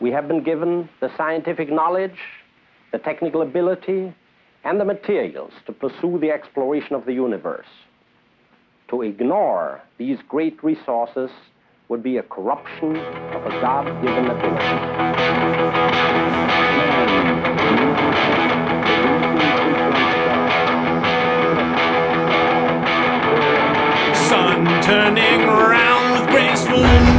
We have been given the scientific knowledge, the technical ability, and the materials to pursue the exploration of the universe. To ignore these great resources would be a corruption of a God given ability. Sun turning round. with graceful.